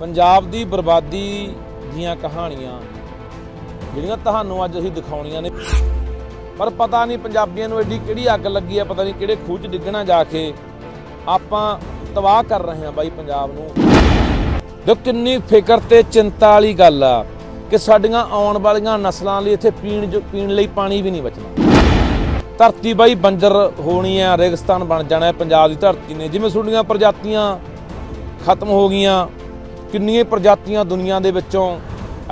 ਪੰਜਾਬ ਦੀ ਬਰਬਾਦੀ ਦੀਆਂ ਕਹਾਣੀਆਂ, ਜਿਹੜੀਆਂ ਤੁਹਾਨੂੰ ਅੱਜ ਅਸੀਂ ਦਿਖਾਉਣੀਆਂ ਨੇ। ਪਰ ਪਤਾ ਨਹੀਂ ਪੰਜਾਬੀਆਂ ਨੂੰ ਐਡੀ ਕਿਹੜੀ ਅੱਗ ਲੱਗੀ ਆ, ਪਤਾ ਨਹੀਂ ਕਿਹੜੇ ਖੂਹ 'ਚ ਡਿੱਗਣਾ ਜਾ ਕੇ ਆਪਾਂ ਤਬਾਹ ਕਰ ਰਹੇ ਹਾਂ ਬਾਈ ਪੰਜਾਬ ਨੂੰ। ਜੋ ਕਿੰਨੀ ਫਿਕਰ ਤੇ ਚਿੰਤਾ ਵਾਲੀ ਗੱਲ ਆ ਕਿ ਸਾਡੀਆਂ ਆਉਣ ਵਾਲੀਆਂ ਨਸਲਾਂ ਲਈ ਇੱਥੇ ਪੀਣ ਜੋ, ਪੀਣ ਲਈ ਪਾਣੀ ਵੀ ਨਹੀਂ ਬਚਣਾ। ਧਰਤੀ ਬਾਈ ਬੰਜਰ ਹੋਣੀ ਹੈ ਰੇਗਿਸਤਾਨ ਬਣ ਜਾਣਾ ਹੈ ਪੰਜਾਬ ਦੀ ਧਰਤੀ ਨੇ। ਜਿਵੇਂ ਤੁਹਾਡੀਆਂ ਪ੍ਰਜਾਤੀਆਂ ਖਤਮ ਹੋ ਗਈਆਂ ਕਿੰਨੀਆਂ ਪ੍ਰਜਾਤੀਆਂ ਦੁਨੀਆ ਦੇ ਵਿੱਚੋਂ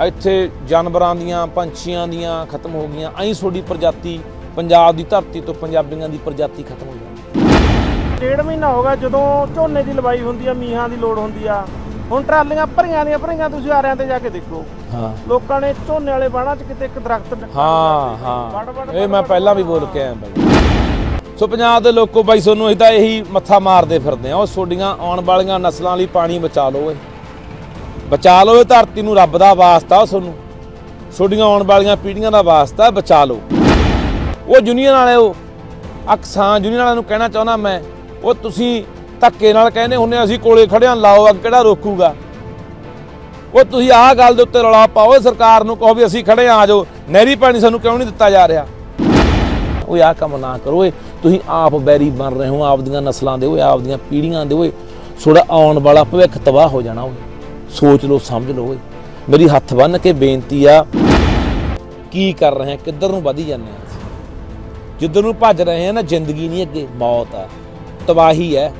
ਇੱਥੇ ਜਾਨਵਰਾਂ ਦੀਆਂ ਪੰਛੀਆਂ ਦੀਆਂ ਖਤਮ ਹੋ ਗਈਆਂ। ਐਂ ਤੁਹਾਡੀ ਪ੍ਰਜਾਤੀ ਪੰਜਾਬ ਦੀ ਧਰਤੀ ਤੋਂ ਪੰਜਾਬੀਆਂ ਦੀ ਪ੍ਰਜਾਤੀ ਖਤਮ ਹੋ ਜਾਣੀ ਡੇਢ ਮਹੀਨਾ ਹੋ ਗਿਆ ਜਦੋਂ ਝੋਨੇ ਦੀ ਲਵਾਈ ਹੁੰਦੀ ਆ ਮੀਂਹਾਂ ਦੀ ਲੋੜ ਹੁੰਦੀ ਆ। ਹੁਣ ਟਰਾਲੀਆਂ ਭਰੀਆਂ ਦੀਆਂ ਭਰੀਆਂ ਤੁਸੀਂ ਆਰਿਆਂ ਤੇ ਜਾ ਕੇ ਦੇਖੋ। ਹਾਂ। ਲੋਕਾਂ ਨੇ ਝੋਨੇ ਵਾਲੇ ਬਾਣਾ 'ਚ ਕਿਤੇ ਇੱਕ ਦਰਖਤ ਹਾਂ ਹਾਂ। ਇਹ ਮੈਂ ਪਹਿਲਾਂ ਵੀ ਬੋਲ ਕੇ ਆਇਆ ਬਾਈ। ਸੋ ਪੰਜਾਬ ਦੇ ਲੋਕੋ ਬਾਈ ਤੁਹਾਨੂੰ ਅਸੀਂ ਤਾਂ ਇਹੀ ਮੱਥਾ ਮਾਰਦੇ ਫਿਰਦੇ ਆ ਉਹ ਤੁਹਾਡੀਆਂ ਆਉਣ ਵਾਲੀਆਂ ਨਸਲਾਂ ਲਈ ਪਾਣੀ ਬਚਾ ਲਓ ਏ ਬਚਾ ਲਓ ਇਹ ਧਰਤੀ ਨੂੰ, ਰੱਬ ਦਾ ਵਾਸਤਾ ਉਹ ਤੁਹਾਨੂੰ ਤੁਹਾਡੀਆਂ ਆਉਣ ਵਾਲੀਆਂ ਪੀੜ੍ਹੀਆਂ ਦਾ ਵਾਸਤਾ ਬਚਾ ਲਓ। ਉਹ ਯੂਨੀਅਨ ਵਾਲੇ ਉਹ ਅਕਸਾਂ ਯੂਨੀਅਨ ਵਾਲਿਆਂ ਨੂੰ ਕਹਿਣਾ ਚਾਹੁੰਦਾ ਮੈਂ, ਉਹ ਤੁਸੀਂ ਧੱਕੇ ਨਾਲ ਕਹਿੰਦੇ ਹੁੰਨੇ ਅਸੀਂ ਕੋਲੇ ਖੜਿਆਂ ਲਾਓ ਅੱਗ ਕਿਹੜਾ ਰੋਕੂਗਾ। ਉਹ ਤੁਸੀਂ ਆਹ ਗੱਲ ਦੇ ਉੱਤੇ ਰੌਲਾ ਪਾਓ ਸਰਕਾਰ ਨੂੰ ਕਹੋ ਵੀ ਅਸੀਂ ਖੜੇ ਆ ਜਾਓ। ਨਹਿਰੀ ਪਾਣੀ ਸਾਨੂੰ ਕਿਉਂ ਨਹੀਂ ਦਿੱਤਾ ਜਾ ਰਿਹਾ? ਉਹ ਆਹ ਕੰਮ ਨਾ ਕਰੋ ਓਏ, ਤੁਸੀਂ ਆਪ ਬੈਰੀ ਬਣ ਰਹੇ ਹੋ, ਆਪਦੀਆਂ ਨਸਲਾਂ ਦੇ ਓਏ, ਆਪਦੀਆਂ ਪੀੜ੍ਹੀਆਂ ਦੇ ਓਏ। ਥੋੜਾ ਆਉਣ ਵਾਲਾ ਭਵਿੱਖ ਤਬਾਹ ਹੋ ਜਾਣਾ ਓਏ। ਸੋਚ ਲਓ, ਸਮਝ ਲਓ ਮੇਰੀ ਹੱਥ ਬੰਨ ਕੇ ਬੇਨਤੀ ਆ, ਕੀ ਕਰ ਰਹੇ ਆ ਕਿੱਧਰ ਨੂੰ ਵਧੀ ਜਾਂਦੇ ਆ ਜਿੱਧਰ ਨੂੰ ਭੱਜ ਰਹੇ ਆ ਨਾ, ਜ਼ਿੰਦਗੀ ਨਹੀਂ ਅੱਗੇ, ਮੌਤ ਆ। ਤਬਾਹੀ ਹੈ,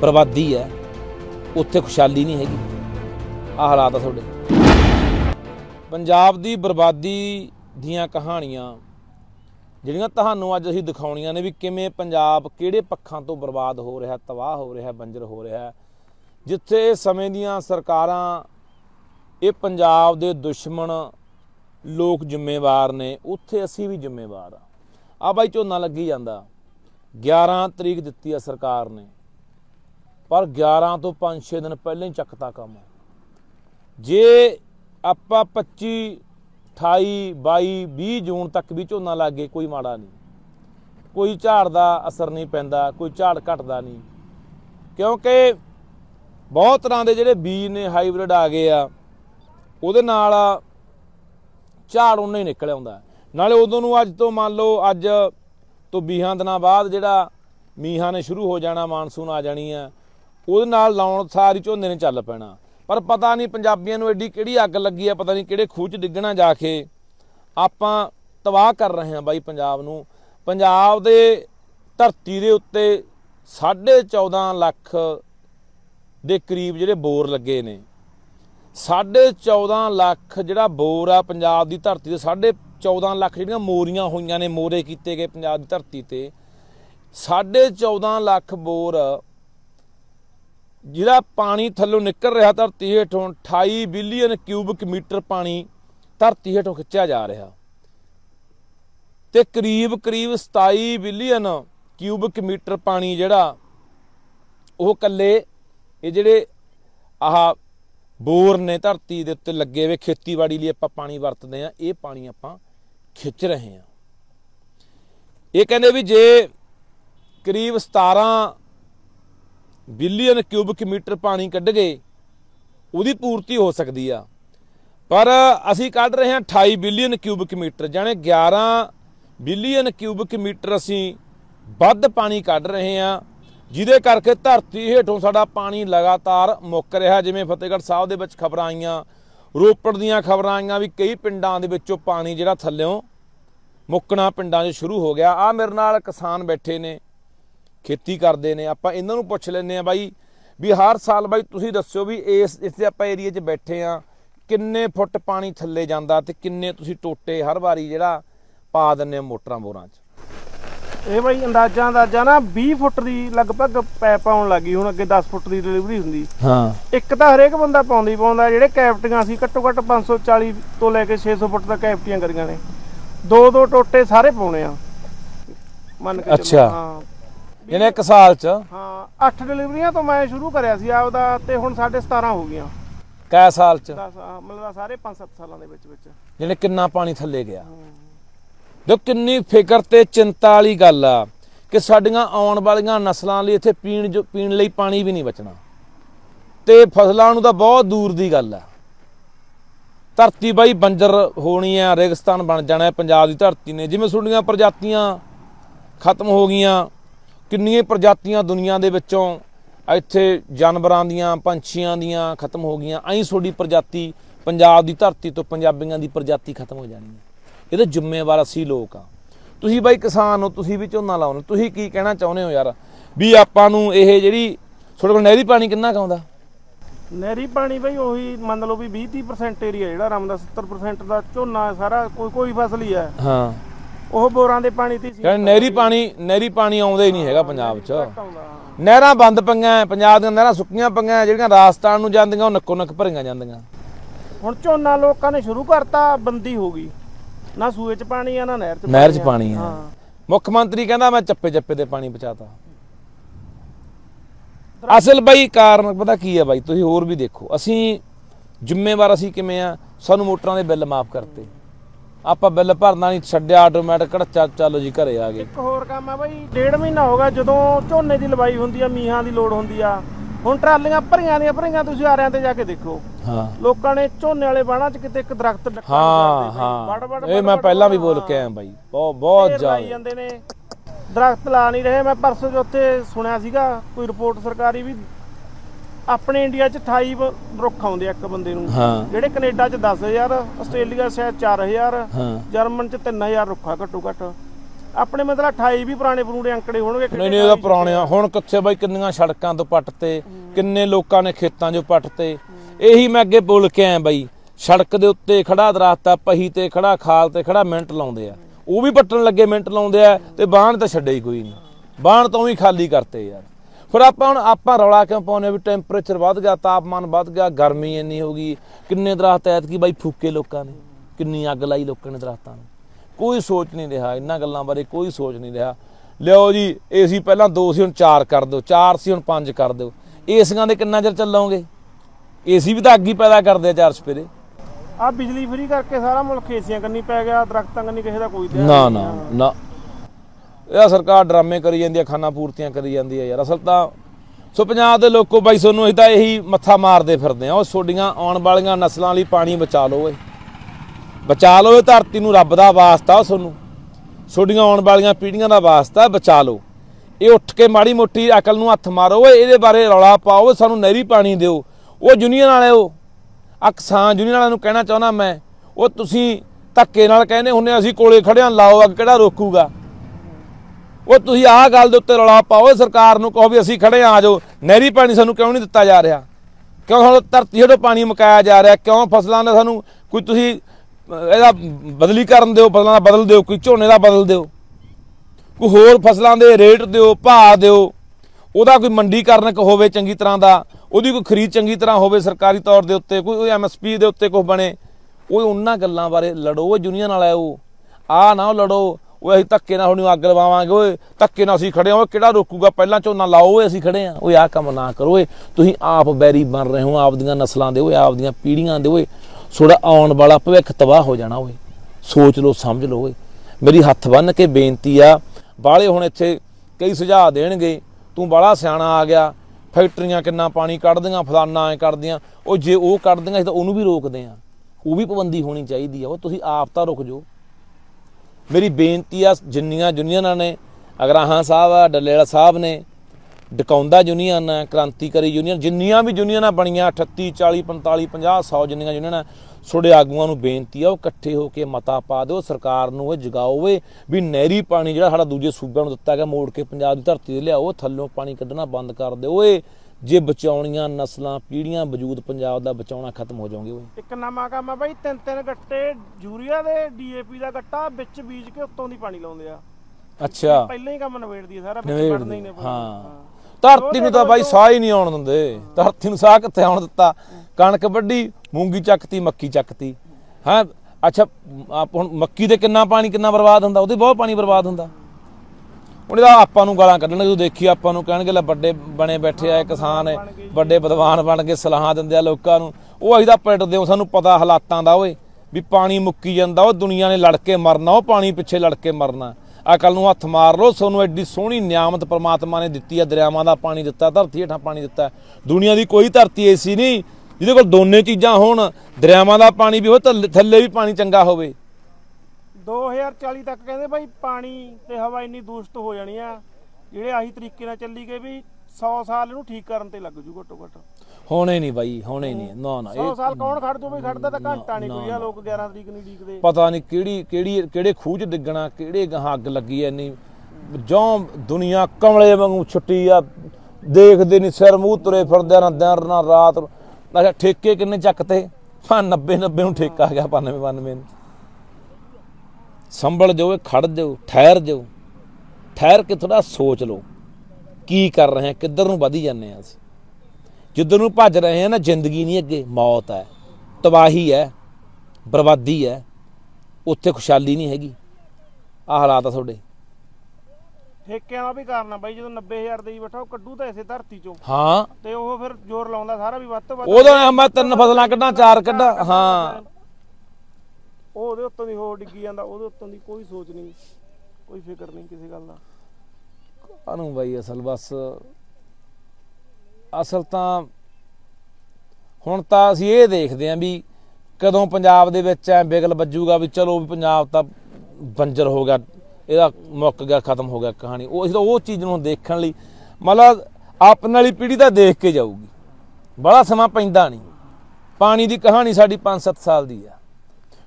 ਬਰਬਾਦੀ ਹੈ। ਉੱਥੇ ਖੁਸ਼ਹਾਲੀ ਨਹੀਂ ਹੈਗੀ। ਆ ਹਾਲਾਤ ਆ ਤੁਹਾਡੇ। ਪੰਜਾਬ ਦੀ ਬਰਬਾਦੀ ਦੀਆਂ ਕਹਾਣੀਆਂ, ਜਿਹੜੀਆਂ ਤੁਹਾਨੂੰ ਅੱਜ ਅਸੀਂ ਦਿਖਾਉਣੀਆਂ ਨੇ ਵੀ ਕਿਵੇਂ ਪੰਜਾਬ ਕਿਹੜੇ ਪੱਖਾਂ ਤੋਂ ਬਰਬਾਦ ਹੋ ਰਿਹਾ, ਤਬਾਹ ਹੋ ਰਿਹਾ, ਬੰਜਰ ਹੋ ਰਿਹਾ। ਜਿੱਥੇ ਸਮੇਂ ਦੀਆਂ ਸਰਕਾਰਾਂ, ਇਹ ਪੰਜਾਬ ਦੇ ਦੁਸ਼ਮਣ ਲੋਕ ਜ਼ਿੰਮੇਵਾਰ ਨੇ, ਉੱਥੇ ਅਸੀਂ ਵੀ ਜ਼ਿੰਮੇਵਾਰ ਆ ਆ ਬਾਈ ਝੋਨਾ ਲੱਗੀ ਜਾਂਦਾ। 11 ਤਰੀਕ ਦਿੱਤੀ ਆ ਸਰਕਾਰ ਨੇ। ਪਰ 11 ਤੋਂ 5-6 ਦਿਨ ਪਹਿਲਾਂ ਹੀ ਚੱਕਤਾ ਕੰਮ। ਜੇ ਆਪਾਂ 25 28 22 20 ਜੂਨ ਤੱਕ ਵੀ ਝੋਨਾ ਲੱਗ ਗਏ ਕੋਈ ਮਾੜਾ ਨਹੀਂ। ਕੋਈ ਝਾੜ ਦਾ ਅਸਰ ਨਹੀਂ ਪੈਂਦਾ, ਕੋਈ ਝਾੜ ਘਟਦਾ ਨਹੀਂ। ਕਿਉਂਕਿ ਬਹੁਤ ਤਰ੍ਹਾਂ ਦੇ ਜਿਹੜੇ ਬੀਜ ਨੇ ਹਾਈਬ੍ਰਿਡ ਆ ਗਏ ਆ। ਉਹਦੇ ਨਾਲ ਝਾੜ ਉਹਨਾਂ ਹੀ ਨਿਕਲ ਆਉਂਦਾ। ਨਾਲੇ ਉਦੋਂ ਨੂੰ ਅੱਜ ਤੋਂ ਮੰਨ ਲਓ, ਅੱਜ ਤੋਂ 20 ਦਿਨਾਂ ਬਾਅਦ ਜਿਹੜਾ ਮੀਂਹਾਂ ਨੇ ਸ਼ੁਰੂ ਹੋ ਜਾਣਾ, ਮਾਨਸੂਨ ਆ ਜਾਣੀ ਆ, ਉਹਦੇ ਨਾਲ ਲਾਉਣ ਸਾਰੀ ਝੋਨੇ ਨੇ ਚੱਲ ਪੈਣਾ। ਪਰ ਪਤਾ ਨਹੀਂ ਪੰਜਾਬੀਆਂ ਨੂੰ ਐਡੀ ਕਿਹੜੀ ਅੱਗ ਲੱਗੀ ਆ, ਪਤਾ ਨਹੀਂ ਕਿਹੜੇ ਖੂਹ 'ਚ ਡਿੱਗਣਾ ਜਾ ਕੇ। ਆਪਾਂ ਤਬਾਹ ਕਰ ਰਹੇ ਹਾਂ ਬਾਈ ਪੰਜਾਬ ਨੂੰ। ਪੰਜਾਬ ਦੇ ਧਰਤੀ ਦੇ ਉੱਤੇ 14.5 ਲੱਖ ਦੇ ਕਰੀਬ ਜਿਹੜੇ ਬੋਰ ਲੱਗੇ ਨੇ। 14.5 ਲੱਖ ਜਿਹੜਾ ਬੋਰ ਆ ਪੰਜਾਬ ਦੀ ਧਰਤੀ ਤੇ 14.5 ਲੱਖ ਜਿਹੜੀਆਂ ਮੋਰੀਆਂ ਹੋਈਆਂ ਨੇ, ਮੋਰੇ ਕੀਤੇ ਗਏ ਪੰਜਾਬ ਦੀ ਧਰਤੀ ਤੇ। 14.5 ਲੱਖ ਬੋਰ ਜਿਹੜਾ ਪਾਣੀ ਥੱਲੋਂ ਨਿਕਲ ਰਿਹਾ ਧਰਤੀ ਹੇਠੋਂ 28 ਬਿਲੀਅਨ ਕਿਊਬਿਕ ਮੀਟਰ ਪਾਣੀ ਧਰਤੀ ਹੇਠੋਂ ਖਿੱਚਿਆ ਜਾ ਰਿਹਾ। ਤੇ ਕਰੀਬ ਕਰੀਬ 27 ਬਿਲੀਅਨ ਕਿਊਬਿਕ ਮੀਟਰ ਪਾਣੀ ਜਿਹੜਾ ਉਹ ਕੱਲੇ ਇਹ ਜਿਹੜੇ ਆਹ ਬੋਰ ਨੇ ਧਰਤੀ ਦੇ ਉੱਤੇ ਲੱਗੇ ਹੋਏ ਖੇਤੀਬਾੜੀ ਲਈ ਆਪਾਂ ਪਾਣੀ ਵਰਤਦੇ ਆ ਇਹ ਪਾਣੀ ਆਪਾਂ ਖਿੱਚ ਰਹੇ ਆ ਇਹ ਕਹਿੰਦੇ ਵੀ ਜੇ ਕਰੀਬ 17 ਬਿਲੀਅਨ ਕਿਊਬਿਕ ਮੀਟਰ ਪਾਣੀ ਕੱਢ ਗਏ ਉਹਦੀ ਪੂਰਤੀ ਹੋ ਸਕਦੀ ਆ। ਪਰ ਅਸੀਂ ਕੱਢ ਰਹੇ ਹਾਂ 28 ਬਿਲੀਅਨ ਕਿਊਬਿਕ ਮੀਟਰ ਜਾਨੇ 11 ਬਿਲੀਅਨ ਕਿਊਬਿਕ ਮੀਟਰ ਅਸੀਂ ਵੱਧ ਪਾਣੀ ਕੱਢ ਰਹੇ ਹਾਂ। ਜਿਹਦੇ ਕਰਕੇ ਧਰਤੀ ਹੇਠੋਂ ਸਾਡਾ ਪਾਣੀ ਲਗਾਤਾਰ ਮੁੱਕ ਰਿਹਾ। ਜਿਵੇਂ ਫਤਿਹਗੜ੍ਹ ਸਾਹਿਬ ਦੇ ਵਿੱਚ ਖਬਰਾਂ ਆਈਆਂ, ਰੋਪੜ ਦੀਆਂ ਖਬਰਾਂ ਆਈਆਂ ਵੀ ਕਈ ਪਿੰਡਾਂ ਦੇ ਵਿੱਚੋਂ ਪਾਣੀ ਜਿਹੜਾ ਥੱਲਿਓਂ ਮੁੱਕਣਾ ਪਿੰਡਾਂ 'ਚ ਸ਼ੁਰੂ ਹੋ ਗਿਆ। ਆ ਮੇਰੇ ਨਾਲ ਕਿਸਾਨ ਬੈਠੇ ਨੇ, ਖੇਤੀ ਕਰਦੇ ਨੇ। ਆਪਾਂ ਇਹਨਾਂ ਨੂੰ ਪੁੱਛ ਲੈਂਦੇ ਆ ਬਾਈ ਵੀ ਹਰ ਸਾਲ ਬਾਈ ਤੁਸੀਂ ਦੱਸਿਓ ਵੀ ਇਸ ਇੱਥੇ ਆਪਾਂ ਏਰੀਆ 'ਚ ਬੈਠੇ ਆ ਕਿੰਨੇ ਫੁੱਟ ਪਾਣੀ ਥੱਲੇ ਜਾਂਦਾ ਤੇ ਕਿੰਨੇ ਤੁਸੀਂ ਟੋਟੇ ਹਰ ਵਾਰੀ ਜਿਹੜਾ ਪਾ ਦਿੰਦੇ ਆ ਮੋਟਰਾਂ ਬੋਰਾਂ 'ਚ? ਇਹ ਬਾਈ ਅੰਦਾਜ਼ਾ ਅੰਦਾਜ਼ਾ ਨਾ 20 ਫੁੱਟ ਦੀ ਲਗਭਗ ਪੈਪ ਆਉਣ ਲੱਗੀ ਹੁਣ ਅੱਗੇ 10 ਫੁੱਟ ਦੀ ਡਿਲੀਵਰੀ ਹੁੰਦੀ। ਹਾਂ। ਇੱਕ ਤਾਂ ਹਰੇਕ ਬੰਦਾ ਪਾਉਂਦੀ ਪਾਉਂਦਾ ਜਿਹੜੇ ਕੈਪਟੀਆਂ ਸੀ ਘੱਟੋ ਘੱਟ 540 ਤੋਂ ਲੈ ਕੇ 600 ਫੁੱਟ ਤੱਕ ਕੈਪਟੀਆਂ ਕਰੀਆਂ ਨੇ। ਦੋ ਦੋ ਟੋਟੇ ਸਾਰੇ ਪਾਉਣੇ ਆ। ਮੰਨ ਕੇ। ਅੱਛਾ। ਹਾਂ। ਜਿਹਨੇ ਇੱਕ ਸਾਲ 'ਚ? ਹਾਂ 8 ਡਿਲੀਵਰੀਆਂ ਤੋਂ ਮੈਂ ਸ਼ੁਰੂ ਕਰਿਆ ਸੀ ਆਪਦਾ ਤੇ ਹੁਣ ਸਾਡੇ 17 ਹੋ ਗਈਆਂ। ਕੈ ਸਾਲ 'ਚ? 10 ਮਤਲਬ ਸਾਰੇ 5-7 ਸਾਲਾਂ ਦੇ ਵਿੱਚ ਵਿੱਚ। ਜਿਹਨੇ ਕਿੰਨਾ ਪਾਣੀ ਥੱਲੇ ਗਿਆ? ਦੇਖੋ ਕਿੰਨੀ ਫਿਕਰ ਤੇ ਚਿੰਤਾ ਵਾਲੀ ਗੱਲ ਆ ਕਿ ਸਾਡੀਆਂ ਆਉਣ ਵਾਲੀਆਂ ਨਸਲਾਂ ਲਈ ਇੱਥੇ ਪੀਣ ਜੋ ਪੀਣ ਲਈ ਪਾਣੀ ਵੀ ਨਹੀਂ ਬਚਣਾ। ਤੇ ਫਸਲਾਂ ਨੂੰ ਤਾਂ ਬਹੁਤ ਦੂਰ ਦੀ ਗੱਲ ਆ। ਧਰਤੀ ਬਾਈ ਬੰਜਰ ਹੋਣੀ ਹੈ ਰੇਗਿਸਤਾਨ ਬਣ ਜਾਣਾ, ਪੰਜਾਬ ਦੀ ਧਰਤੀ ਨੇ। ਜਿਵੇਂ ਤੁਹਾਡੀਆਂ ਪ੍ਰਜਾਤੀਆਂ ਖਤਮ ਹੋ ਗਈਆਂ, ਕਿੰਨੀਆਂ ਪ੍ਰਜਾਤੀਆਂ ਦੁਨੀਆ ਦੇ ਵਿੱਚੋਂ ਇੱਥੇ ਜਾਨਵਰਾਂ ਦੀਆਂ, ਪੰਛੀਆਂ ਦੀਆਂ ਖਤਮ ਹੋ ਗਈਆਂ। ਐਂ ਤੁਹਾਡੀ ਪ੍ਰਜਾਤੀ ਪੰਜਾਬ ਦੀ ਧਰਤੀ ਤੋਂ ਪੰਜਾਬੀਆਂ ਦੀ ਪ੍ਰਜਾਤੀ ਖਤਮ ਹੋ ਜਾਣੀ ਹੈ ਇਹਦੇ ਜ਼ਿੰਮੇਵਾਰ ਅਸੀਂ ਲੋਕ ਆ। ਤੁਸੀਂ ਬਾਈ ਕਿਸਾਨ ਹੋ ਤੁਸੀਂ ਵੀ ਝੋਨਾ ਲਾਉਣੇ। ਤੁਸੀਂ ਕੀ ਕਹਿਣਾ ਚਾਹੁੰਦੇ ਹੋ ਯਾਰ? ਵੀ ਆਪਾਂ ਨੂੰ ਇਹ ਜਿਹੜੀ ਤੁਹਾਡੇ ਕੋਲ ਨਹਿਰੀ ਪਾਣੀ ਕਿੰਨਾ ਕੁ ਆਉਂਦਾ? ਨਹਿਰੀ ਪਾਣੀ ਬਈ ਉਹੀ ਮੰਨ ਲਓ ਵੀ 20 30% ਏਰੀਆ ਜਿਹੜਾ ਰਮ ਦਾ 70% ਦਾ ਝੋਨਾ ਸਾਰਾ ਕੋਈ ਕੋਈ ਫਸਲ ਹੀ ਹੈ। ਹਾਂ। ਉਹ ਬੋਰਾਂ ਦੇ ਪਾਣੀ ਤੇ ਸੀ ਯਾਰ ਨਹਿਰੀ ਪਾਣੀ ਨਹਿਰੀ ਪਾਣੀ ਆਉਂਦਾ ਹੀ ਨਹੀਂ ਹੈਗਾ ਪੰਜਾਬ 'ਚ। ਨਹਿਰਾਂ ਬੰਦ ਪਈਆਂ ਪੰਜਾਬ ਦੀਆਂ ਨਹਿਰਾਂ ਸੁੱਕੀਆਂ ਪਈਆਂ ਜਿਹੜੀਆਂ ਰਾਜਸਥਾਨ ਨੂੰ ਜਾਂਦੀਆਂ ਉਹ ਨੱਕੋ ਨੱਕ ਭਰੀਆਂ ਜਾਂਦੀਆਂ। ਹੁਣ ਝੋਨਾ ਲੋਕਾਂ ਨੇ ਸ਼ੁਰੂ ਕਰਤਾ ਬੰਦੀ ਹੋ ਗਈ। ਨਾ ਸੂਏ ਚ ਪਾਣੀ ਆ ਨਾ ਨਹਿਰ ਚ ਨਹਿਰ 'ਚ ਪਾਣੀ ਆ। ਮੁੱਖ ਮੰਤਰੀ ਕਹਿੰਦਾ ਮੈਂ ਚੱਪੇ ਚੱਪੇ ਤੇ ਪਾਣੀ ਪਹੁੰਚਾਤਾ। ਅਸਲ ਬਾਈ ਕਾਰਨ ਪਤਾ ਕੀ ਹੈ ਬਾਈ ਤੁਸੀਂ ਹੋਰ ਵੀ ਦੇਖੋ। ਅਸੀਂ ਜ਼ਿੰਮੇਵਾਰ ਅਸੀਂ ਕਿਵੇਂ ਆ? ਸਾਨੂੰ ਮੋਟਰਾਂ ਦੇ ਬਿੱਲ ਮਾਫ ਕਰਤੇ। ਆਪਾਂ ਬਿੱਲ ਭਰਨਾ ਨਹੀਂ ਛੱਡਿਆ ਆਟੋਮੈਟਿਕ ਕੜਚਾ ਚਲੋ ਜੀ ਘਰੇ ਆ ਗਏ। ਇੱਕ ਹੋਰ ਕੰਮ ਆ ਬਈ ਡੇਢ ਮਹੀਨਾ ਹੋ ਗਿਆ ਜਦੋਂ ਝੋਨੇ ਦੀ ਲਵਾਈ ਹੁੰਦੀ ਆ ਮੀਹਾਂ ਦੀ ਲੋੜ ਹੁੰਦੀ ਆ। ਹੁਣ ਟਰਾਲੀਆਂ ਭਰੀਆਂ ਦੀਆਂ ਭਰੀਆਂ ਤੁਸੀਂ ਆਰਿਆਂ ਤੇ ਜਾ ਕੇ ਦੇਖੋ। ਹਾਂ। ਲੋਕਾਂ ਨੇ ਝੋਨੇ ਵਾਲੇ ਬਾਣਾ 'ਚ ਕਿਤੇ ਇੱਕ ਦਰਖਤ ਡੱਕਾ ਹਾਂ ਹਾਂ। ਇਹ ਮੈਂ ਪਹਿਲਾਂ ਵੀ ਬੋਲ ਕੇ ਆਇਆ ਬਾਈ। ਬਹੁਤ ਬਹੁਤ ਜ਼ਿਆਦਾ। ਜਾਂਦੇ ਨੇ। ਦਰਖਤ ਲਾ ਨਹੀਂ ਰਹੇ। ਮੈਂ ਪਰਸੋਂ ਜੋ ਉੱਥੇ ਸੁਣਿਆ ਸੀਗਾ ਕੋਈ ਰਿਪੋਰਟ ਸਰਕਾਰੀ ਵੀ ਆਪਣੇ ਇੰਡੀਆ 'ਚ 28 ਬ- ਰੁੱਖ ਆਉਂਦੇ ਇੱਕ ਬੰਦੇ ਨੂੰ। ਜਿਹੜੇ ਕੈਨੇਡਾ 'ਚ 10000 ਆਸਟ੍ਰੇਲੀਆ ਸ਼ਾਇਦ 4000 ਹਾਂ। ਜਰਮਨ 'ਚ 3000 ਰੁੱਖਾ ਘੱਟੋ ਘੱਟ। ਆਪਣੇ ਮਤਲਬ 28 ਵੀ ਪੁਰਾਣੇ ਪੁਰਾਣੇ ਅੰਕੜੇ ਹੋਣਗੇ ਨਹੀਂ ਨਹੀਂ ਉਹਦਾ ਪੁਰਾਣੇ ਆ। ਹੁਣ ਕਿੱਥੇ ਬਾਈ ਕਿੰਨੀਆਂ ਸੜਕਾਂ ਤੋਂ ਪੱਟ ਤੇ ਕਿੰਨੇ ਲੋਕਾਂ ਨੇ ਖੇਤਾਂ 'ਚੋਂ ਪੱਟ ਤੇ ਇਹੀ ਮੈਂ ਅੱਗੇ ਬੋਲ ਕੇ ਆਇਆ ਬਾਈ ਸੜਕ ਦੇ ਉੱਤੇ ਖੜਾ ਦਰਖਤ ਆ ਪਹੀ ਤੇ ਖੜਾ ਖਾਲ ਤੇ ਖੜਾ ਮਿੰਟ ਲਾਉਂਦੇ ਆ। ਉਹ ਵੀ ਪੱਟਣ ਲੱਗੇ ਮਿੰਟ ਲਾਉਂਦੇ ਆ ਤੇ ਬਾਣ ਤਾਂ ਛੱਡੇ ਹੀ ਕੋਈ ਨਹੀਂ। ਬਾਣ ਤੋਂ ਵੀ ਖਾਲੀ ਕਰਤੇ ਯਾਰ। ਫਿਰ ਆਪਾਂ ਹੁਣ ਆਪਾਂ ਰੌਲਾ ਕਿਉਂ ਪਾਉਂਦੇ ਆ ਵੀ ਟੈਂਪਰੇਚਰ ਵੱਧ ਗਿਆ ਤਾਪਮਾਨ ਵੱਧ ਗਿਆ ਗਰਮੀ ਇੰਨੀ ਹੋ ਗਈ। ਕਿੰਨੇ ਦਰਖਤ ਐਤਕੀ ਬਾਈ ਫੂਕੇ ਲੋਕਾਂ ਨੇ ਕਿੰਨੀ ਅੱਗ ਲਾਈ ਲੋਕਾਂ ਨੇ ਦਰਖਤਾਂ ਨੂੰ। ਕੋਈ ਸੋਚ ਨਹੀਂ ਰਿਹਾ ਇਹਨਾਂ ਗੱਲਾਂ ਬਾਰੇ ਕੋਈ ਸੋਚ ਨਹੀਂ ਰਿਹਾ। ਲਿਓ ਜੀ ਏਸੀ ਪਹਿਲਾਂ 2 ਸੀ ਹੁਣ 4 ਕਰ ਦਿਓ 4 ਸੀ ਹੁਣ 5 ਕਰ ਦਿਓ। ਏਸੀਆਂ ਦੇ ਕਿੰਨਾ ਚਿਰ ਚੱਲੋਗੇ ਏਸੀ ਵੀ ਤਾਂ ਅੱਗ ਹੀ ਪੈਦਾ ਕਰਦੇ ਆ ਚਾਰ ਸਪੇਰੇ ਆ ਬਿਜਲੀ ਫਰੀ ਕਰਕੇ ਸਾਰਾ ਮੁਲਕ ਏਸੀਆਂ ਕੰਨੀ ਪੈ ਗਿਆ ਦਰਖਤਾਂ ਕੰਨੀ ਕਿਸੇ ਦਾ ਕੋਈ ਧਿਆਨ ਨਾ ਨਾ ਨਾ। ਇਹ ਸਰਕਾਰ ਡਰਾਮੇ ਕਰੀ ਜਾਂਦੀ ਆ ਖਾਨਾ ਪੂਰਤੀਆਂ ਕਰੀ ਜਾਂਦੀ ਆ ਯਾਰ। ਅਸਲ ਤਾਂ ਸੋ ਪੰਜਾਬ ਦੇ ਲੋਕੋ ਬਾਈ ਤੁਹਾਨੂੰ ਅਸੀਂ ਤਾਂ ਇਹੀ ਮੱਥਾ ਮਾਰਦੇ ਫਿਰਦੇ ਆ। ਉਹ ਤੁਹਾਡੀਆਂ ਆਉਣ ਵਾਲੀਆਂ ਨਸਲਾਂ ਲਈ ਪਾਣੀ ਬਚਾ ਲਓ ਓਏ। ਬਚਾ ਲਓ, ਇਹ ਧਰਤੀ ਨੂੰ ਰੱਬ ਦਾ ਵਾਸਤਾ, ਉਹ ਤੁਹਾਨੂੰ। ਤੁਹਾਡੀਆਂ ਆਉਣ ਵਾਲੀਆਂ ਪੀੜ੍ਹੀਆਂ ਦਾ ਵਾਸਤਾ, ਬਚਾ ਲਓ। ਇਹ ਉੱਠ ਕੇ ਮਾੜੀ ਮੋਟੀ ਅਕਲ ਨੂੰ ਹੱਥ ਮਾਰੋ, ਓਏ, ਇਹਦੇ ਬਾਰੇ ਰੌਲਾ ਪਾਓ ਸਾਨੂੰ ਨਹਿਰੀ ਪਾਣੀ ਦਿਓ। ਉਹ ਯੂਨੀਅਨ ਵਾਲਿਓ ਆ ਕਿਸਾਨ ਯੂਨੀਅਨ ਵਾਲਿਆਂ ਨੂੰ ਕਹਿਣਾ ਚਾਹੁੰਦਾ ਮੈਂ, ਉਹ ਤੁਸੀਂ ਧੱਕੇ ਨਾਲ ਕਹਿੰਦੇ ਹੁੰਨੇ ਅਸੀਂ ਕੋਲੇ ਖੜਿਆਂ ਲਾਓ ਅੱਗ, ਕਿਹੜਾ ਰੋਕੂਗਾ? ਉਹ ਤੁਸੀਂ ਆਹ ਗੱਲ ਦੇ ਉੱਤੇ ਰੌਲਾ ਪਾਓ ਸਰਕਾਰ ਨੂੰ ਕਹੋ ਵੀ ਅਸੀਂ ਖੜੇ ਆ ਜਾਓ। ਨਹਿਰੀ ਪਾਣੀ ਸਾਨੂੰ ਕਿਉਂ ਨਹੀਂ ਦਿੱਤਾ ਜਾ ਰਿਹਾ? ਕਿਉਂ ਸਾਨੂੰ ਧਰਤੀ ਹੇਠੋਂ ਪਾਣੀ ਮੁਕਾਇਆ ਜਾ ਰਿਹਾ? ਕਿਉਂ ਫਸਲਾਂ ਦਾ ਸਾਨੂੰ, ਕੋਈ ਤੁਸੀਂ ਇਹਦਾ ਬਦਲੀ ਕਰਨ ਦਿਓ, ਫਸਲਾਂ ਦਾ ਬਦਲ ਦਿਓ, ਕੋਈ ਝੋਨੇ ਦਾ ਬਦਲ ਦਿਓ। ਕੋਈ ਹੋਰ ਫਸਲਾਂ ਦੇ ਰੇਟ ਦਿਓ, ਭਾਅ ਦਿਓ। ਉਹਦਾ ਕੋਈ ਮੰਡੀਕਰਨ ਹੋਵੇ ਚੰਗੀ ਤਰ੍ਹਾਂ ਦਾ, ਉਹਦੀ ਕੋਈ ਖਰੀਦ ਚੰਗੀ ਤਰ੍ਹਾਂ ਹੋਵੇ ਸਰਕਾਰੀ ਤੌਰ ਦੇ ਉੱਤੇ, ਕੋਈ ਐਮਐਸਪੀ ਦੇ ਉੱਤੇ ਕੁਝ ਬਣੇ, ਉਹ ਉਹਨਾਂ ਗੱਲਾਂ ਬਾਰੇ ਲੜੋ, ਉਹ ਯੂਨੀਅਨ ਵਾਲਾ ਉਹ। ਆ ਨਾ ਉਹ ਲੜੋ, ਉਹ ਅਸੀਂ ਧੱਕੇ ਨਾਲ ਹੁਣ ਅੱਗ ਲਵਾਵਾਂਗੇ, ਓਏ, ਧੱਕੇ ਨਾਲ ਅਸੀਂ ਖੜੇ ਹਾਂ, ਓਏ, ਕਿਹੜਾ ਰੋਕੂਗਾ? ਪਹਿਲਾਂ ਝੋਨਾ ਲਾਓ, ਓਏ, ਅਸੀਂ ਖੜੇ ਹਾਂ। ਓਏ, ਆਹ ਕੰਮ ਨਾ ਕਰੋ, ਓਏ, ਤੁਸੀਂ ਆਪ ਬੈਰੀ ਬਣ ਰਹੇ ਹੋ, ਆਪਦੀਆਂ ਨਸਲਾਂ ਦੇ, ਓਏ, ਆਪਦੀਆਂ ਪੀੜ੍ਹੀਆਂ ਦੇ, ਓਏ ਥੋੜਾ ਆਉਣ ਵਾਲਾ ਭਵਿੱਖ ਤਬਾਹ ਹੋ ਜਾਣਾ ਓਏ ਸੋਚ ਲਓ, ਸਮਝ ਲਓ ਓਏ। ਮੇਰੀ ਹੱਥ ਬੰਨ ਕੇ ਬੇਨਤੀ ਆ ਬਾਲੇ ਹੁਣ ਇੱਥੇ ਕਈ ਸੁਝਾਅ ਦੇਣਗੇ। ਤੂੰ ਬਾਲਾ ਸਿਆਣਾ ਆ ਗਿਆ, ਫੈਕਟਰੀਆਂ ਕਿੰਨਾ ਪਾਣੀ ਕੱਢਦੀਆਂ, ਫਲਾਨਾ ਐ ਕਰਦੀਆਂ। ਉਹ ਜੇ ਉਹ ਕੱਢਦੀਆਂ ਅਸੀਂ ਤਾਂ ਉਹਨੂੰ ਵੀ ਰੋਕਦੇ ਆ। ਉਹ ਵੀ ਪਾਬੰਦੀ ਹੋਣੀ ਚਾਹੀਦੀ ਆ। ਉਹ ਤੁਸੀਂ ਆਪ ਤਾਂ ਰੁਕ ਜਾਓ। ਮੇਰੀ ਬੇਨਤੀ ਆ, ਜਿੰਨੀਆਂ ਯੂਨੀਅਨਾਂ ਨੇ, ਅਗਰਾਹਾਂ ਸਾਹਿਬ ਆ ਡੱਲੇ ਸਾਹਿਬ ਨੇ ਡਕਾਉਂਦਾ ਯੂਨੀਅਨ ਆ, ਕ੍ਰਾਂਤੀਕਾਰੀ ਯੂਨੀਅਨ, ਜਿੰਨੀਆਂ ਵੀ ਯੂਨੀਅਨਾਂ ਬਣੀਆਂ 38 40 45 50 100 ਜਿੰਨੀਆਂ ਯੂਨੀਅਨਾਂ ਛੋੜੇ ਆਗੂਆਂ ਨੂੰ ਬੇਨਤੀ ਆ ਉਹ ਇਕੱਠੇ ਹੋ ਕੇ ਮਤਾ ਪਾ ਦਿਓ ਸਰਕਾਰ ਨੂੰ ਇਹ ਜਗਾਓ ਵੇ ਵੀ ਨਹਿਰੀ ਪਾਣੀ ਜਿਹੜਾ ਸਾਡਾ ਦੂਜੇ ਸੂਬਿਆਂ ਨੂੰ ਦਿੱਤਾ ਗਿਆ ਮੋੜ ਕੇ ਪੰਜਾਬ ਦੀ ਧਰਤੀ ਤੇ ਲਿਆਓ ਥੱਲੋਂ ਪਾਣੀ ਕੱਢਣਾ ਬੰਦ ਕਰ ਦਿਓ ਓਏ ਜੇ ਬਚਾਉਣੀਆਂ ਨਸਲਾਂ ਪੀੜ੍ਹੀਆਂ ਵਜੂਦ ਪੰਜਾਬ ਦਾ ਬਚਾਉਣਾ ਖਤਮ ਹੋ ਜਾਓਗੇ ਓਏ। ਇੱਕ ਨਵਾਂ ਕੰਮ ਆ ਬਾਈ ਤਿੰਨ ਤਿੰਨ ਗੱਟੇ ਯੂਰੀਆ ਦੇ ਡੀਏਪੀ ਦਾ ਗੱਟਾ ਵਿੱਚ ਬੀਜ ਕੇ ਉੱਤੋਂ ਦੀ ਪਾਣੀ ਲਾਉਂਦੇ ਆ। ਅੱਛਾ। ਪਹਿਲਾਂ ਹੀ ਕੰਮ ਨਵੇੜਦੀ ਸਾਰਾ ਵਿੱਚ ਹੀ ਨੇ। ਹਾਂ। ਧਰਤੀ ਨੂੰ ਤਾਂ ਬਾਈ ਸਾਹ ਹੀ ਨਹੀਂ ਆਉਣ ਦਿੰਦੇ। ਧਰਤੀ ਨੂੰ ਸਾਹ ਕਿੱਥੇ ਆਉਣ ਦਿੱਤਾ? ਕਣਕ ਵੱਢੀ ਮੂੰਗੀ ਚੱਕਤੀ ਮੱਕੀ ਚੱਕਤੀ। ਹਾਂ? ਅੱਛਾ ਆਪ ਹੁਣ ਮੱਕੀ ਦੇ ਕਿੰਨਾ ਪਾਣੀ ਕਿੰਨਾ ਬਰਬਾਦ ਹੁੰਦਾ? ਉਹਦੇ ਬਹੁਤ ਪਾਣੀ ਬਰਬਾਦ ਹੁੰਦਾ। ਇਹਦਾ ਆਪਾਂ ਨੂੰ ਗਾਲਾਂ ਕੱਢਣਗੇ ਤੂੰ ਦੇਖੀ ਆਪਾਂ ਨੂੰ ਕਹਿਣਗੇ ਲੈ ਵੱਡੇ ਬਣੇ ਬੈਠੇ ਆ ਇਹ ਕਿਸਾਨ ਵੱਡੇ ਵਿਦਵਾਨ ਬਣ ਕੇ ਸਲਾਹਾਂ ਦਿੰਦੇ ਆ ਲੋਕਾਂ ਨੂੰ। ਉਹ ਅਸੀਂ ਤਾਂ ਪਿੱਟਦੇ ਹਾਂ ਸਾਨੂੰ ਪਤਾ ਹਾਲਾਤਾਂ ਦਾ ਓਏ ਵੀ ਪਾਣੀ ਮੁੱਕੀ ਜਾਂਦਾ ਉਹ ਦੁਨੀਆ ਨੇ ਲੜ ਕੇ ਮਰਨਾ ਉਹ ਪਾਣੀ ਪਿੱਛੇ ਲੜ ਕੇ ਮਰਨਾ। ਅਕਲ ਨੂੰ ਹੱਥ ਮਾਰ ਲਓ ਤੁਹਾਨੂੰ ਐਡੀ ਸੋਹਣੀ ਨਿਆਮਤ ਪ੍ਰਮਾਤਮਾ ਨੇ ਦਿੱਤੀ ਹੈ ਦਰਿਆਵਾਂ ਦਾ ਪਾਣੀ ਦਿੱਤਾ, ਧਰਤੀ ਹੇਠਾਂ ਪਾਣੀ ਦਿੱਤਾ। ਦੁਨੀਆ ਦੀ ਕੋਈ ਧਰਤੀ ਐਸੀ ਨਹੀਂ, ਜਿਹਦੇ ਕੋਲ ਦੋਨੇ ਚੀਜ਼ਾਂ ਹੋਣ, ਦਰਿਆਵਾਂ ਦਾ ਪਾਣੀ ਵੀ ਹੋਵੇ, ਥੱਲੇ- ਵੀ ਪਾਣੀ ਚੰਗਾ ਹੋਵੇ। 2040 ਤੱਕ ਕਹਿੰਦੇ ਬਾਈ ਪਾਣੀ ਤੇ ਹਵਾ ਇੰਨੀ ਦੂਸ਼ਿਤ ਹੋ ਜਾਣੀ ਆ, ਜਿਹੜੇ ਆਹੀ ਤਰੀਕੇ ਨਾਲ ਚੱਲੀ ਗਏ ਵੀ 100 ਸਾਲ ਇਹਨੂੰ ਠੀਕ ਕਰਨ ਤੇ ਲੱਗ ਜੂ ਘੱਟੋ ਘੱਟ। ਹੋਣੇ ਨਹੀਂ ਬਾਈ ਹੋਣੇ ਨਹੀਂ ਨਾ ਨਾ 100 ਇਹ ਸਾਲ ਕੌਣ ਖੜ ਜੂ ਬਈ? ਖੜਦਾ ਤਾਂ ਘੰਟਾ ਨਹੀਂ ਕੋਈ ਆ ਲੋਕ 11 ਤਰੀਕ ਨਹੀਂ ਡੀਕਦੇ। ਪਤਾ ਨਹੀਂ ਕਿਹੜੀ ਕਿਹੜੀ ਕਿਹੜੇ 'ਚ ਡਿੱਗਣਾ ਕਿਹੜੇ ਗਾਹਾਂ ਅੱਗ ਲੱਗੀ ਐ ਇੰਨੀ। ਜੋਂ ਦੁਨੀਆ ਕਮਲੇ ਵਾਂਗੂ ਛੁੱਟੀ ਆ ਦੇਖਦੇ ਨਹੀਂ ਸਿਰ ਮੂੰਹ ਤੁਰੇ ਫਿਰਦੇ ਨਾ ਦਿਨ ਨਾ ਰਾਤ। ਅੱਛਾ ਠੇਕੇ ਕਿੰਨੇ ਚੱਕਤੇ? ਹਾਂ 90 90 ਨੂੰ ਠੇਕਾ ਆ ਗਿਆ 95 92 ਨੂੰ। ਸੰਭਲ ਜਾਓ ਇਹ ਖੜ ਜਾਓ ਠਹਿਰ ਜਾਓ। ਠਹਿਰ ਕੇ ਥੋੜਾ ਸੋਚ ਲਓ। ਕੀ ਕਰ ਰਹੇ ਹਾਂ ਕਿੱਧਰ ਨੂੰ ਵਧੀ ਜਾਂਦੇ ਆ ਅਸੀਂ। ਜਿੱਧਰ ਨੂੰ ਭੱਜ ਰਹੇ ਹਾਂ ਨਾ ਜ਼ਿੰਦਗੀ ਨਹੀਂ ਅੱਗੇ ਮੌਤ ਹੈ ਤਬਾਹੀ ਹੈ ਬਰਬਾਦੀ ਹੈ ਉੱਥੇ ਖੁਸ਼ਹਾਲੀ ਨਹੀਂ ਹੈਗੀ। ਆ ਹਾਲਾਤ ਆ ਤੁਹਾਡੇ। ਠੇਕਿਆਂ ਦਾ ਵੀ ਕਾਰਨ ਆ ਬਾਈ ਜਦੋਂ 90000 ਦੇਈ ਬੈਠਾ ਉਹ ਕੱਢੂ ਤਾਂ ਇਸੇ ਧਰਤੀ ਚੋਂ। ਹਾਂ। ਤੇ ਉਹ ਫਿਰ ਜ਼ੋਰ ਲਾਉਂਦਾ ਸਾਰਾ ਵੀ ਵੱਧ ਤੋਂ ਵੱਧ ਉਹਦਾ ਮੈਂ ਤਿੰਨ ਫਸਲਾਂ ਕੱਢਾਂ ਚਾਰ ਕੱਢਾਂ ਹਾਂ। ਉਹ ਉਹਦੇ ਉੱਤੋਂ ਦੀ ਹੋਰ ਡਿੱਗੀ ਜਾਂਦਾ ਉਹਦੇ ਉੱਤੋਂ ਦੀ ਕੋਈ ਸੋਚ ਨਹੀਂ। ਕੋਈ ਫਿਕਰ ਨਹੀਂ ਕਿਸੇ ਗੱਲ ਦਾ। ਅਨੂ ਬਾਈ ਅਸਲ ਬਸ। ਅਸਲ ਤਾਂ ਹੁਣ ਤਾਂ ਅਸੀਂ ਇਹ ਦੇਖਦੇ ਆਂ ਵੀ ਕਦੋਂ ਪੰਜਾਬ ਦੇ ਵਿੱਚ ਐ ਬਿਗਲ ਵੱਜੂਗਾ ਵੀ ਚਲੋ ਵੀ ਪੰਜਾਬ ਤਾਂ ਬੰਜਰ ਹੋ ਗਿਆ, ਇਹਦਾ ਮੁੱਕ ਗਿਆ, ਖਤਮ ਹੋ ਗਿਆ ਕਹਾਣੀ। ਉਹ ਅਸੀਂ ਤਾਂ ਉਹ ਚੀਜ਼ ਨੂੰ ਦੇਖਣ ਲਈ, ਮਤਲਬ ਆਪਣ ਵਾਲੀ ਪੀੜ੍ਹੀ ਤਾਂ ਦੇਖ ਕੇ ਜਾਊਗੀ। ਬੜਾ ਸਮਾਂ ਪੈਂਦਾ ਨਹੀਂ। ਪਾਣੀ ਦੀ ਕਹਾਣੀ ਸਾਡੀ 5-7 ਸਾਲ ਦੀ ਆ।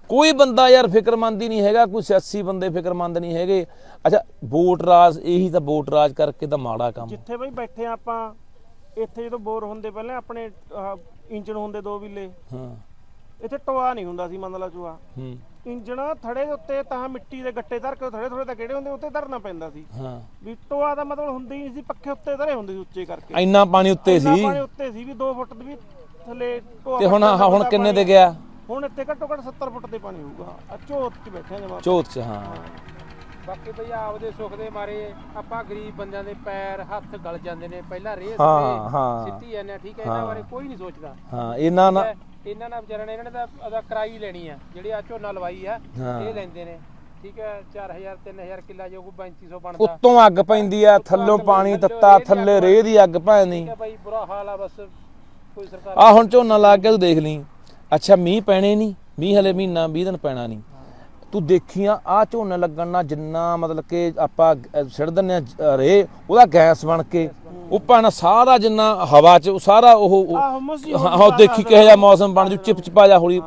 ਕੋਈ ਬੰਦਾ ਯਾਰ ਫਿਕਰਮੰਦ ਹੀ ਨਹੀਂ ਹੈਗਾ ਕੋਈ ਸਿਆਸੀ ਬੰਦੇ ਫਿਕਰਮੰਦ ਨਹੀਂ ਹੈਗੇ। ਅੱਛਾ ਵੋਟ ਰਾਜ ਇਹੀ ਤਾਂ ਵੋਟ ਰਾਜ ਕਰਕੇ ਤਾਂ ਮਾੜਾ ਕੰਮ। ਜਿੱਥੇ ਬਈ ਬੈਠੇ ਆਪਾਂ ਇੱਥੇ ਜਦੋਂ ਬੋਰ ਹੁੰਦੇ ਪਹਿਲਾਂ ਆਪਣੇ ਇੰਜਣ ਹੁੰਦੇ ਦੋ ਵਿਲੇ। ਹਾਂ। ਇੱਥੇ ਟੋਆ ਨਹੀਂ ਹੁੰਦਾ ਸੀ ਮੰਨ ਲਾ ਚੂਆ ਹੂੰ। ਇੰਜਣ ਥੜੇ ਦੇ ਉੱਤੇ ਤਾਂ ਮਿੱਟੀ ਦੇ ਗੱਟੇ ਧਰ ਕੇ ਥੜੇ ਥੋੜੇ ਤਾਂ ਕਿਹੜੇ ਹੁੰਦੇ ਉੱਤੇ ਧਰਨਾ ਪੈਂਦਾ ਸੀ। ਹਾਂ। ਵੀ ਟੋਆ ਦਾ ਮਤਲਬ ਹੁੰਦੀ ਨਹੀਂ ਸੀ ਪੱਖੇ ਉੱਤੇ ਧਰੇ ਹੁੰਦੇ ਸੀ ਉੱਚੇ ਕਰਕੇ। ਇੰਨਾ ਪਾਣੀ ਉੱਤੇ ਸੀ। ਪਾਣੀ ਉੱਤੇ ਸੀ ਵੀ 2 ਫੁੱਟ ਦੀ ਵੀ ਥੱਲੇ ਟੋਆ ਤੇ ਹੁਣ ਹੁਣ ਕਿੰਨੇ ਤੇ ਪਾਣੀ। ਗਿਆ? ਹੁਣ ਇੱਥੇ ਘੱਟੋ ਘੱਟ 70 ਫੁੱਟ ਤੇ ਪਾਣੀ ਹੋਊਗਾ। ਆ ਝੋਤ 'ਚ ਬੈਠੇ ਜਮਾ ਚੌਥ ਚ ਹਾਂ। ਬਾਕੀ ਭਈ ਆਪਦੇ ਸੁੱਖ ਦੇ ਮਾਰੇ ਆਪਾਂ ਗਰੀਬ ਬੰਦਿਆਂ ਦੇ ਪੈਰ ਹੱਥ ਗਲ ਜਾਂਦੇ ਨੇ। ਪਹਿਲਾਂ ਰੇਹ ਹਾਂ, ਹਾਂ। ਸਿੱਟੀ ਜਾਂਦੇ ਆ ਠੀਕ ਹੈ ਇਹਨਾਂ ਬਾਰੇ ਕੋਈ ਨਹੀਂ ਸੋਚਦਾ। ਹਾਂ ਇਹਨਾਂ ਨਾ ਇਹਨਾਂ ਨਾਲ ਵਿਚਾਰਿਆਂ ਨੇ ਇਹਨਾਂ ਨੇ ਤਾਂ ਅਦਾ ਕਰਾਈ ਲੈਣੀ ਆ ਜਿਹੜੀ ਆ ਝੋਨਾ ਲਵਾਈ ਆ ਹਾਂ। ਇਹ ਲੈਂਦੇ ਨੇ। ਠੀਕ ਹੈ 4000 3000 ਕਿੱਲਾ ਜੋ ਕੋਈ 3500 ਬਣਦਾ। ਉੱਤੋਂ ਅੱਗ ਪੈਂਦੀ ਆ ਥੱਲੋਂ ਪਾਣੀ ਤੱਤਾ ਥੱਲੇ ਰੇਹ ਦੀ ਅੱਗ ਹੈ ਭਾਈ ਬੁਰਾ ਹਾਲ ਆ ਬਸ ਕੋਈ ਸਰਕਾਰ ਆ ਹੁਣ ਝੋਨਾ ਲੱਗ ਗਿਆ ਤੂੰ ਦੇਖ ਲਈ। ਅੱਛਾ ਮੀਂਹ ਪੈਣੇ ਨਹੀਂ ਮੀਂਹ ਹਲੇ ਮਹੀਨਾ 20 ਦਿਨ ਪੈਣਾ ਨਹੀਂ ਤੂੰ ਦੇਖੀਆਂ ਆ ਝੋਨਾ ਲੱਗਣ ਨਾਲ ਜਿੰਨਾ ਮਤਲਬ ਕਿ ਆਪਾਂ ਦਿੰਦੇ ਆ ਰੇ ਉਹਦਾ ਗੈਸ ਬਣ ਕੇ ਉਹ ਪਾਣਾ ਸਾਰਾ ਜਿੰਨਾ ਹਵਾ ਚ ਉਹ ਸਾਰਾ ਉਹ ਹਾਂ ਦੇਖੀ ਕਿਹੋ ਜਿਹਾ ਮੌਸਮ ਬਣ ਜੂ ਚਿਪ ਚਿਪਾ ਜਾ ਹੌਲੀ